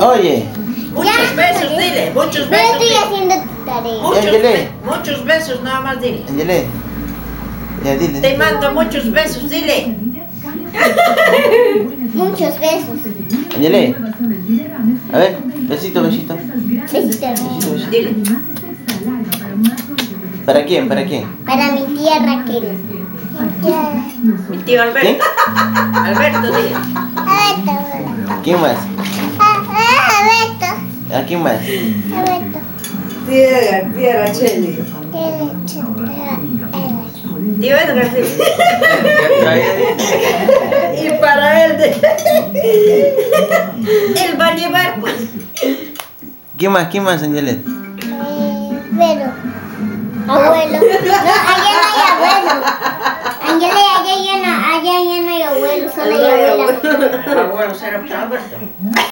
Oye, Muchos Ya. besos, dile. Muchos Pero besos. estoy dile. haciendo tu tarea. Muchos, Ángele. be- muchos besos, nada más dile. Angele. Ya dile. Te mando muchos besos, dile. Muchos besos. Angele. A ver, besito, besito. Besito. Besito, besito. Dile. ¿Para quién? ¿Para quién? Para mi tía Raquel. Mi tío Alberto. Alberto, dile. Alberto. ¿Quién más? ¿A quién más? Alberto. Tía, tía Racheli. Tío Edgar. Y para él, Él va a llevar, pues. ¿Quién más? ¿Quién más, Angelet? Pero. Abuelo. No, allá no hay abuelo. Ángel, allá ya no, allá ya no hay abuelo, solo hay abuela. Abuelo, será Alberto.